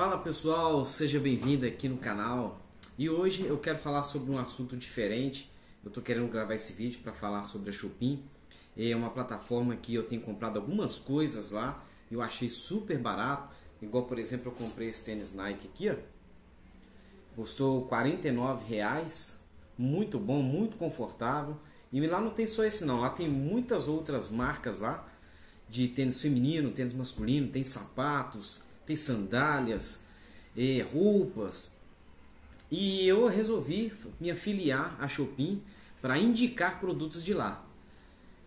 Fala pessoal, seja bem-vindo aqui no canal. E hoje eu quero falar sobre um assunto diferente. Eu estou querendo gravar esse vídeo para falar sobre a Shopee. É uma plataforma que eu tenho comprado algumas coisas lá. Eu achei super barato. Igual, por exemplo, eu comprei esse tênis Nike aqui, ó. Custou 49 reais. Muito bom, muito confortável. E lá não tem só esse não, lá tem muitas outras marcas lá de tênis feminino, tênis masculino, tem sapatos, tem sandálias, e roupas. E eu resolvi me afiliar à Shopping para indicar produtos de lá.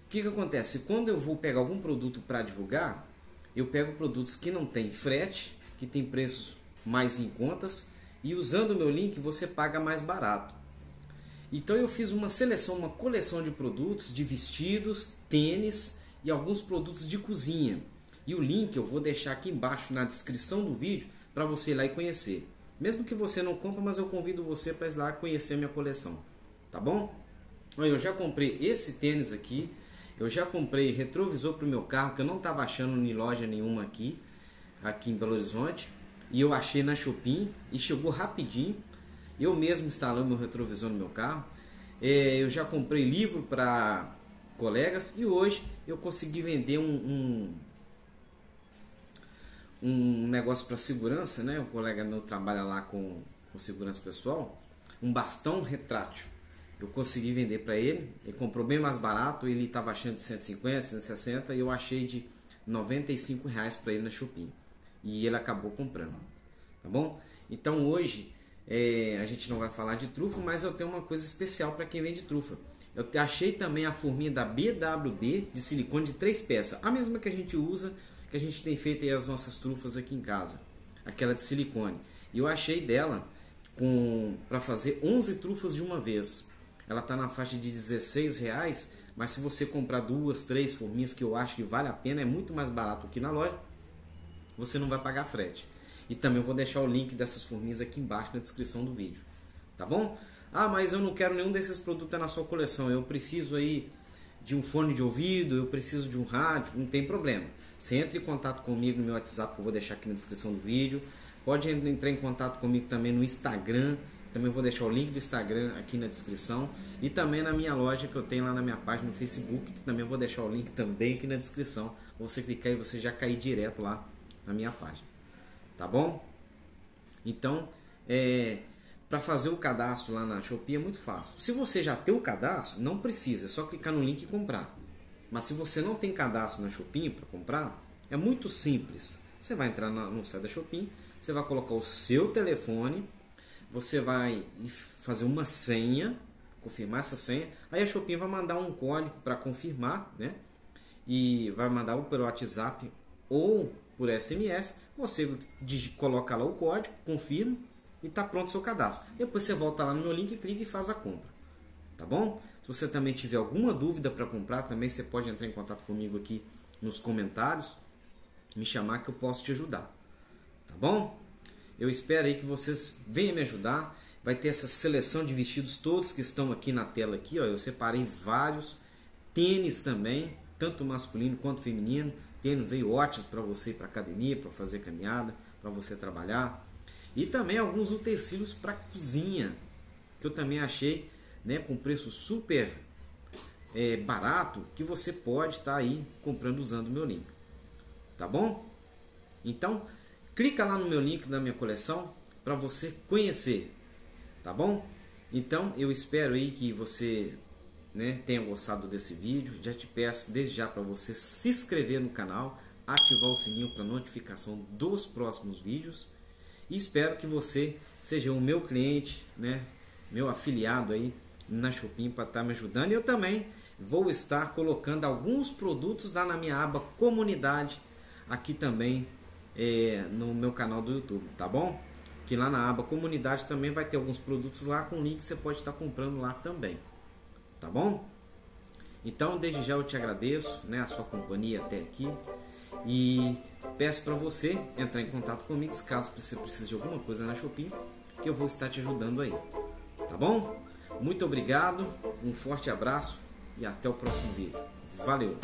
O que, que acontece? Quando eu vou pegar algum produto para divulgar, eu pego produtos que não tem frete, que tem preços mais em contas, e usando o meu link você paga mais barato. Então eu fiz uma seleção, uma coleção de produtos, de vestidos, tênis e alguns produtos de cozinha. E o link eu vou deixar aqui embaixo na descrição do vídeo para você ir lá e conhecer. Mesmo que você não compre, mas eu convido você para ir lá conhecer minha coleção. Tá bom? Eu já comprei esse tênis aqui. Eu já comprei retrovisor para o meu carro que eu não estava achando em loja nenhuma aqui, aqui em Belo Horizonte. E eu achei na Shopping e chegou rapidinho. Eu mesmo instalando meu retrovisor no meu carro. É, eu já comprei livro para colegas e hoje eu consegui vender um, um um negócio para segurança, né? O colega meu trabalha lá com, com segurança pessoal, um bastão retrátil. Eu consegui vender para ele, ele comprou bem mais barato, ele estava achando de 150, 160 e eu achei de 95 reais para ele na Shopping. E ele acabou comprando, tá bom? Então hoje é, a gente não vai falar de trufa, mas eu tenho uma coisa especial para quem vende trufa. Eu achei também a forminha da BWB de silicone de três peças, a mesma que a gente usa que a gente tem feito aí as nossas trufas aqui em casa, aquela de silicone. E eu achei dela com para fazer 11 trufas de uma vez. Ela está na faixa de 16 reais, mas se você comprar duas, três forminhas que eu acho que vale a pena, é muito mais barato que na loja, você não vai pagar frete. E também eu vou deixar o link dessas forminhas aqui embaixo na descrição do vídeo, tá bom? Ah, mas eu não quero nenhum desses produtos na sua coleção, eu preciso aí de um fone de ouvido, eu preciso de um rádio, não tem problema. Você entra em contato comigo no meu WhatsApp, que eu vou deixar aqui na descrição do vídeo. Pode entrar em contato comigo também no Instagram. Também vou deixar o link do Instagram aqui na descrição. E também na minha loja que eu tenho lá na minha página no Facebook, que também vou deixar o link também aqui na descrição. Você clicar e você já cair direto lá na minha página. Tá bom? Então, é, para fazer o cadastro lá na Shopee é muito fácil. Se você já tem o cadastro, não precisa, é só clicar no link e comprar. Mas se você não tem cadastro na Shopping para comprar, é muito simples. Você vai entrar no site da Shopping, você vai colocar o seu telefone, você vai fazer uma senha, confirmar essa senha, aí a Shopping vai mandar um código para confirmar, né? E vai mandar ou pelo WhatsApp ou por SMS. Você coloca lá o código, confirma e está pronto o seu cadastro. Depois você volta lá no meu link, clica e faz a compra. Tá bom? Se você também tiver alguma dúvida para comprar, também você pode entrar em contato comigo aqui nos comentários, me chamar que eu posso te ajudar. Tá bom? Eu espero aí que vocês venham me ajudar. Vai ter essa seleção de vestidos todos que estão aqui na tela aqui, ó. Eu separei vários tênis também, tanto masculino quanto feminino. Tênis aí ótimos para você ir para academia, para fazer caminhada, para você trabalhar. E também alguns utensílios para cozinha, que eu também achei né, com preço super é, barato que você pode estar aí comprando usando o meu link. Tá bom? Então, clica lá no meu link da minha coleção para você conhecer. Tá bom? Então, eu espero aí que você né, tenha gostado desse vídeo. Já te peço desde já para você se inscrever no canal, ativar o sininho para notificação dos próximos vídeos. E espero que você seja o meu cliente, né, meu afiliado aí na Shopping para estar tá me ajudando. E eu também vou estar colocando alguns produtos lá na minha aba comunidade aqui também é, no meu canal do YouTube, tá bom? Que lá na aba comunidade também vai ter alguns produtos lá com link que você pode estar comprando lá também, tá bom? Então desde já eu te agradeço, né, a sua companhia até aqui e peço para você entrar em contato comigo caso você precise de alguma coisa na Shopee, que eu vou estar te ajudando aí, tá bom? Muito obrigado, um forte abraço e até o próximo vídeo. Valeu!